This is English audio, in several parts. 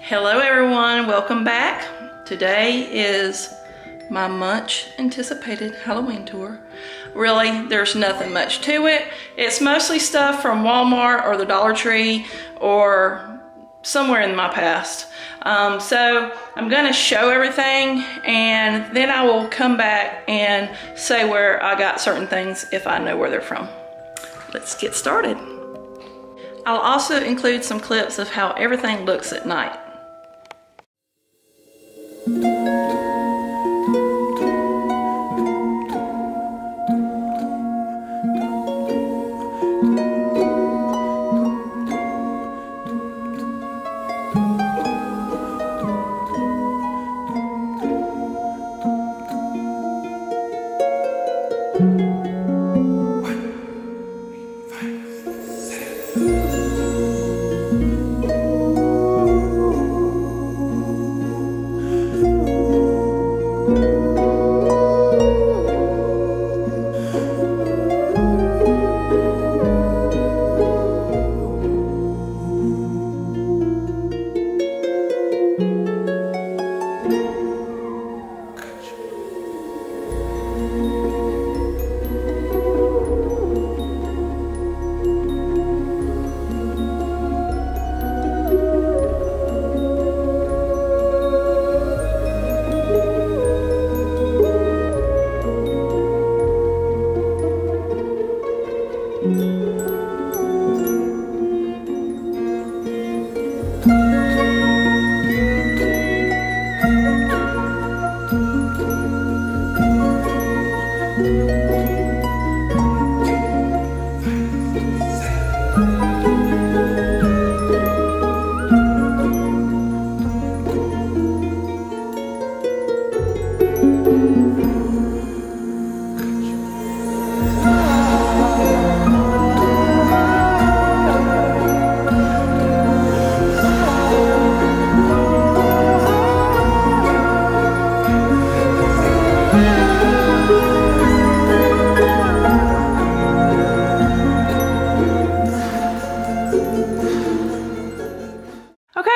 Hello everyone, welcome back. Today is my much anticipated Halloween tour. Really, there's nothing much to it. It's mostly stuff from Walmart or the Dollar Tree or somewhere in my past. Um, so I'm gonna show everything and then I will come back and say where I got certain things if I know where they're from. Let's get started. I'll also include some clips of how everything looks at night.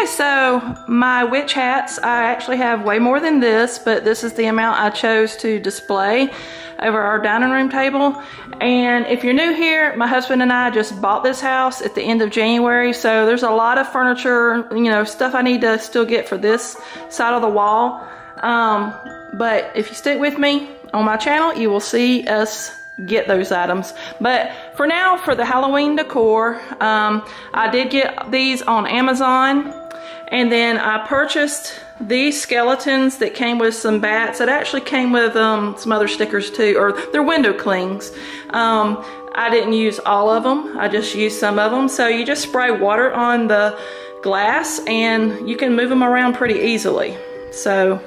So my witch hats, I actually have way more than this, but this is the amount I chose to display over our dining room table. And if you're new here, my husband and I just bought this house at the end of January, so there's a lot of furniture, you know, stuff I need to still get for this side of the wall. Um, but if you stick with me on my channel, you will see us get those items. But for now, for the Halloween decor, um, I did get these on Amazon. And then I purchased these skeletons that came with some bats. It actually came with um, some other stickers too, or they're window clings. Um, I didn't use all of them. I just used some of them. So you just spray water on the glass and you can move them around pretty easily. So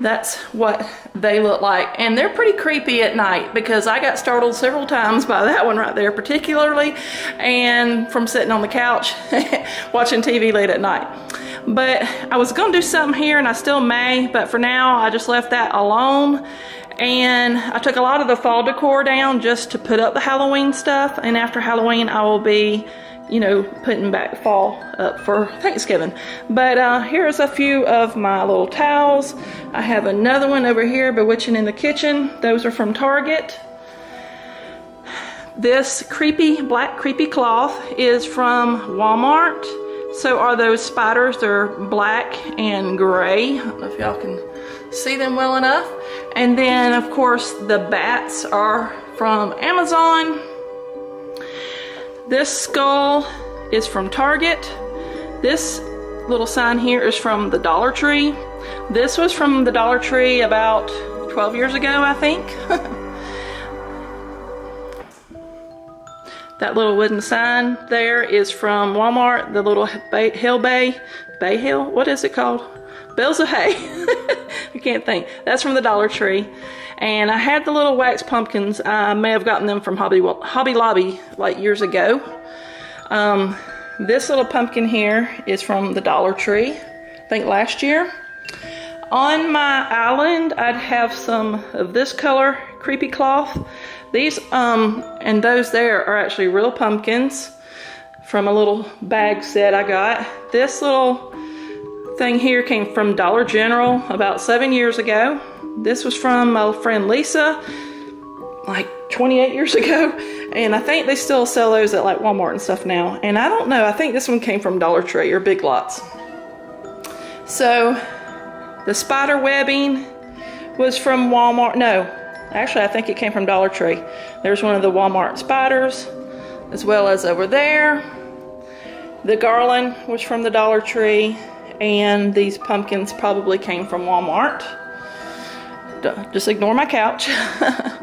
that's what they look like. And they're pretty creepy at night because I got startled several times by that one right there particularly and from sitting on the couch watching TV late at night. But I was gonna do something here and I still may, but for now I just left that alone. And I took a lot of the fall decor down just to put up the Halloween stuff. And after Halloween, I will be you know, putting back fall up for Thanksgiving. But uh, here's a few of my little towels. I have another one over here, Bewitching in the Kitchen. Those are from Target. This creepy, black creepy cloth is from Walmart. So are those spiders. They're black and gray. I don't know if y'all can see them well enough. And then, of course, the bats are from Amazon. This skull is from Target. This little sign here is from the Dollar Tree. This was from the Dollar Tree about 12 years ago, I think. that little wooden sign there is from Walmart. The little bay, Hill Bay, Bay Hill, what is it called? Bales of hay. I can't think. That's from the Dollar Tree. And I had the little wax pumpkins. I may have gotten them from Hobby, Hobby Lobby like years ago. Um, this little pumpkin here is from the Dollar Tree, I think last year. On my island, I'd have some of this color creepy cloth. These um, and those there are actually real pumpkins from a little bag set I got. This little thing here came from Dollar General about seven years ago. This was from my friend Lisa, like 28 years ago. And I think they still sell those at like Walmart and stuff now. And I don't know, I think this one came from Dollar Tree or Big Lots. So the spider webbing was from Walmart. No, actually I think it came from Dollar Tree. There's one of the Walmart spiders as well as over there. The garland was from the Dollar Tree and these pumpkins probably came from Walmart. Just ignore my couch.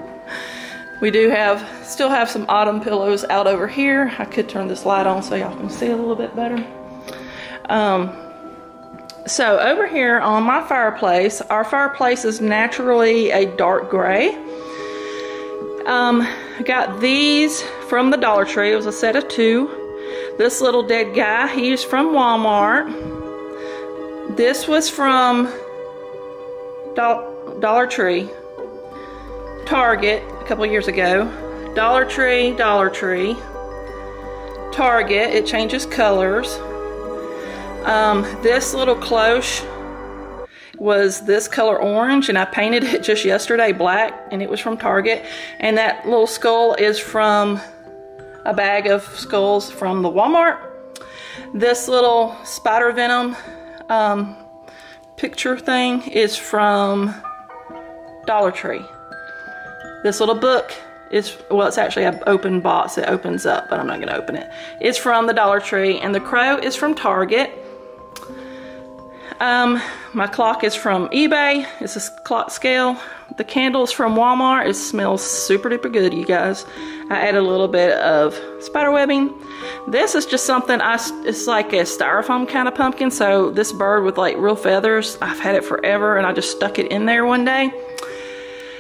we do have, still have some autumn pillows out over here. I could turn this light on so y'all can see a little bit better. Um, so over here on my fireplace, our fireplace is naturally a dark gray. Um, I got these from the Dollar Tree. It was a set of two. This little dead guy, he's from Walmart. This was from Do Dollar Tree, Target a couple years ago. Dollar Tree, Dollar Tree, Target. It changes colors. Um, this little cloche was this color orange and I painted it just yesterday black and it was from Target and that little skull is from a bag of skulls from the Walmart. This little spider venom um, picture thing is from Dollar Tree. This little book is, well, it's actually an open box that opens up, but I'm not going to open it. It's from the Dollar Tree, and the crow is from Target. Um, my clock is from eBay. It's a clock scale. The candle's from Walmart. It smells super duper good, you guys. I add a little bit of spider webbing. This is just something I, it's like a styrofoam kind of pumpkin. So this bird with like real feathers, I've had it forever and I just stuck it in there one day.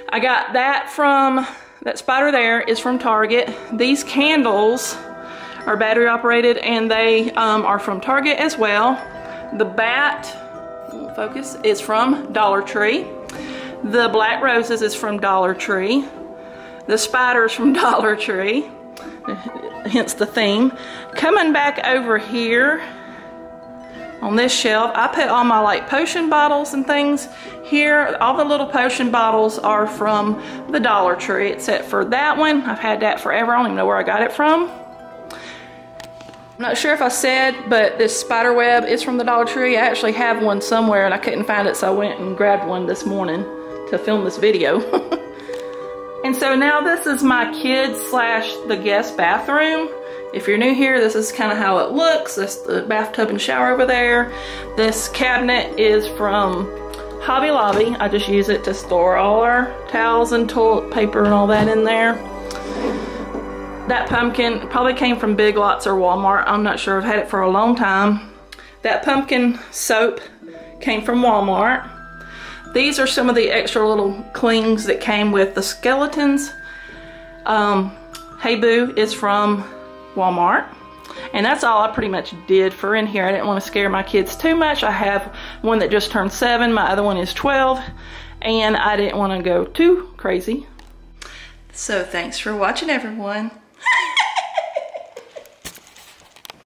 I got that from, that spider there is from Target. These candles are battery operated and they um, are from Target as well. The bat focus, is from Dollar Tree. The Black Roses is from Dollar Tree. The Spiders from Dollar Tree, hence the theme. Coming back over here on this shelf, I put all my like potion bottles and things here. All the little potion bottles are from the Dollar Tree, except for that one. I've had that forever. I don't even know where I got it from. I'm not sure if I said, but this spider web is from the Dollar Tree. I actually have one somewhere and I couldn't find it, so I went and grabbed one this morning to film this video. and so now this is my kids slash the guest bathroom. If you're new here, this is kind of how it looks. That's the bathtub and shower over there. This cabinet is from Hobby Lobby. I just use it to store all our towels and toilet paper and all that in there. That pumpkin probably came from Big Lots or Walmart. I'm not sure. I've had it for a long time. That pumpkin soap came from Walmart. These are some of the extra little clings that came with the skeletons. Um, hey Boo is from Walmart. And that's all I pretty much did for in here. I didn't want to scare my kids too much. I have one that just turned seven. My other one is 12. And I didn't want to go too crazy. So thanks for watching everyone.